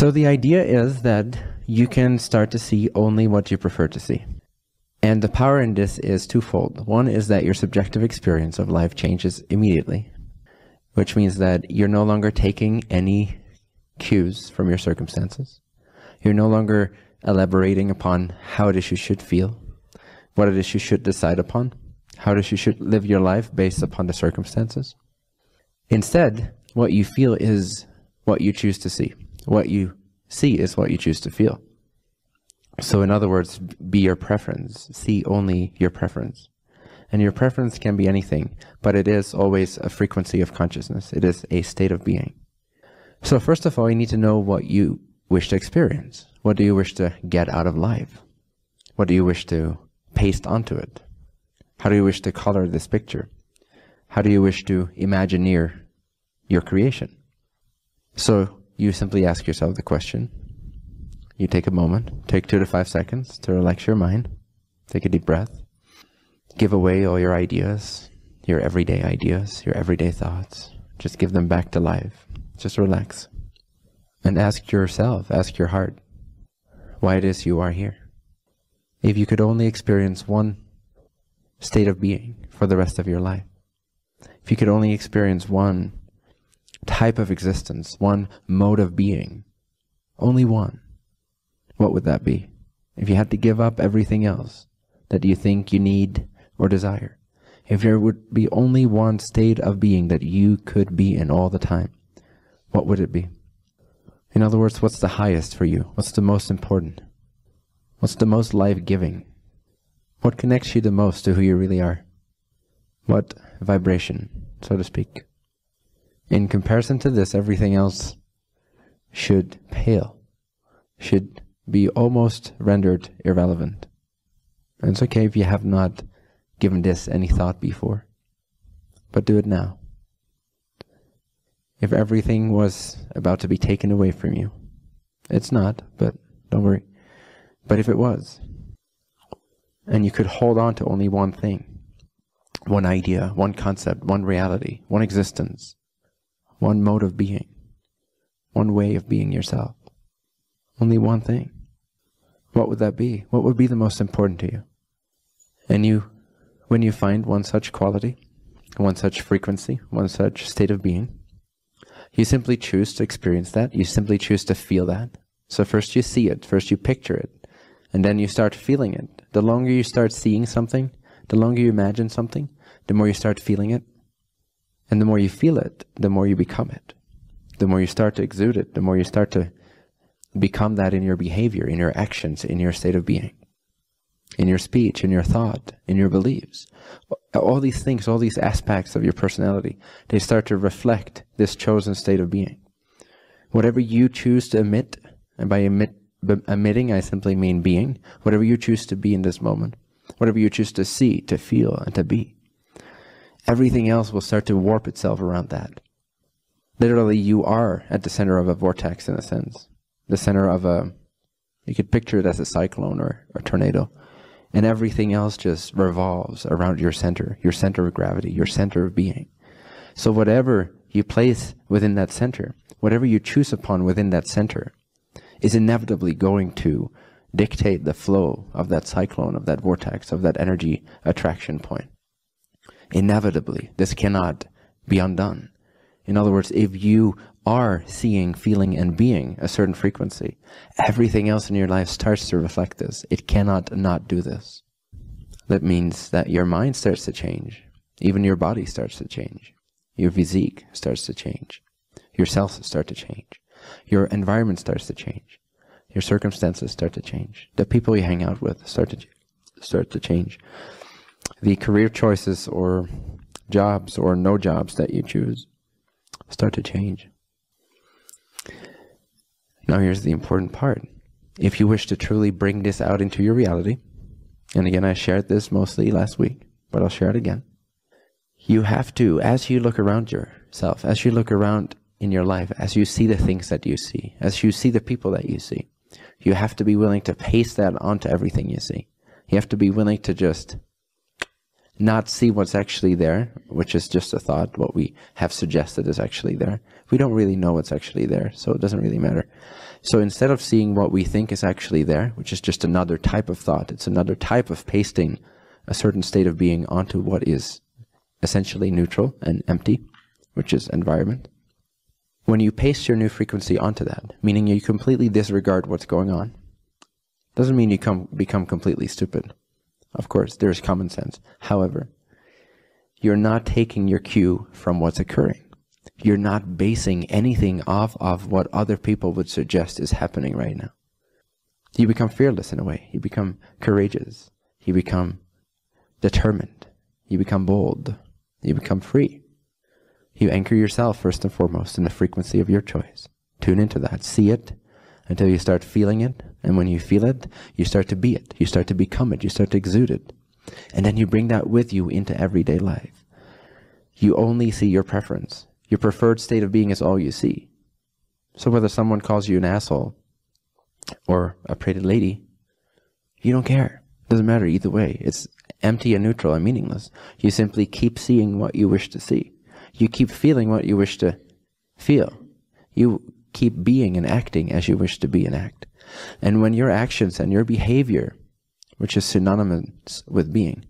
So the idea is that you can start to see only what you prefer to see. And the power in this is twofold. One is that your subjective experience of life changes immediately, which means that you're no longer taking any cues from your circumstances. You're no longer elaborating upon how it is you should feel, what it is you should decide upon, how it is you should live your life based upon the circumstances. Instead, what you feel is what you choose to see. What you see is what you choose to feel. So, in other words, be your preference. See only your preference. And your preference can be anything, but it is always a frequency of consciousness. It is a state of being. So, first of all, you need to know what you wish to experience. What do you wish to get out of life? What do you wish to paste onto it? How do you wish to color this picture? How do you wish to imagineer your creation? So, you simply ask yourself the question you take a moment, take two to five seconds to relax your mind. Take a deep breath. Give away all your ideas, your everyday ideas, your everyday thoughts. Just give them back to life. Just relax. And ask yourself, ask your heart, why it is you are here. If you could only experience one state of being for the rest of your life, if you could only experience one type of existence, one mode of being, only one, what would that be? If you had to give up everything else that you think you need or desire, if there would be only one state of being that you could be in all the time, what would it be? In other words, what's the highest for you? What's the most important? What's the most life giving? What connects you the most to who you really are? What vibration, so to speak? In comparison to this, everything else should pale, should be almost rendered irrelevant. And it's okay if you have not given this any thought before, but do it now. If everything was about to be taken away from you, it's not, but don't worry. But if it was, and you could hold on to only one thing, one idea, one concept, one reality, one existence, one mode of being, one way of being yourself, only one thing what would that be? What would be the most important to you? And you, when you find one such quality, one such frequency, one such state of being, you simply choose to experience that. You simply choose to feel that. So first you see it, first you picture it, and then you start feeling it. The longer you start seeing something, the longer you imagine something, the more you start feeling it. And the more you feel it, the more you become it. The more you start to exude it, the more you start to become that in your behavior, in your actions, in your state of being, in your speech, in your thought, in your beliefs. All these things, all these aspects of your personality, they start to reflect this chosen state of being. Whatever you choose to emit, and by emit, emitting, I simply mean being, whatever you choose to be in this moment, whatever you choose to see, to feel, and to be, everything else will start to warp itself around that. Literally, you are at the center of a vortex in a sense the center of a, you could picture it as a cyclone or a tornado. And everything else just revolves around your center, your center of gravity, your center of being. So whatever you place within that center, whatever you choose upon within that center, is inevitably going to dictate the flow of that cyclone, of that vortex, of that energy attraction point. Inevitably, this cannot be undone. In other words, if you are seeing, feeling, and being a certain frequency, everything else in your life starts to reflect this. It cannot not do this. That means that your mind starts to change. Even your body starts to change. Your physique starts to change. Your cells start to change. Your environment starts to change. Your circumstances start to change. The people you hang out with start to start to change. The career choices or jobs or no jobs that you choose start to change. Now, here's the important part. If you wish to truly bring this out into your reality, and again, I shared this mostly last week, but I'll share it again. You have to, as you look around yourself, as you look around in your life, as you see the things that you see, as you see the people that you see, you have to be willing to paste that onto everything you see. You have to be willing to just not see what's actually there, which is just a thought, what we have suggested is actually there. We don't really know what's actually there, so it doesn't really matter. So instead of seeing what we think is actually there, which is just another type of thought, it's another type of pasting a certain state of being onto what is essentially neutral and empty, which is environment. When you paste your new frequency onto that, meaning you completely disregard what's going on, doesn't mean you come, become completely stupid. Of course, there's common sense. However, you're not taking your cue from what's occurring. You're not basing anything off of what other people would suggest is happening right now. You become fearless in a way. You become courageous. You become determined. You become bold. You become free. You anchor yourself first and foremost in the frequency of your choice. Tune into that. See it until you start feeling it. And when you feel it, you start to be it. You start to become it. You start to exude it. And then you bring that with you into everyday life. You only see your preference. Your preferred state of being is all you see. So whether someone calls you an asshole or a pretty lady, you don't care. It Doesn't matter either way. It's empty and neutral and meaningless. You simply keep seeing what you wish to see. You keep feeling what you wish to feel. You keep being and acting as you wish to be and act. And when your actions and your behavior, which is synonymous with being,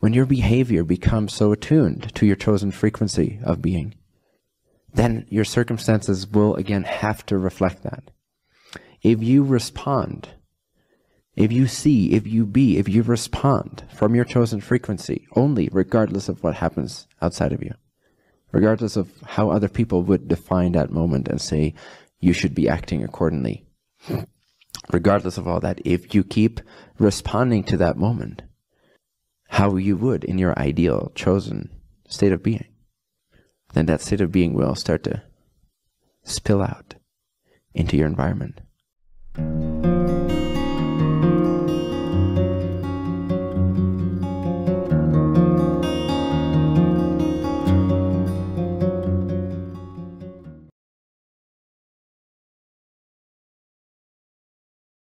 when your behavior becomes so attuned to your chosen frequency of being, then your circumstances will again have to reflect that. If you respond if you see, if you be, if you respond from your chosen frequency only, regardless of what happens outside of you, regardless of how other people would define that moment and say you should be acting accordingly, regardless of all that, if you keep responding to that moment, how you would in your ideal chosen state of being, then that state of being will start to spill out into your environment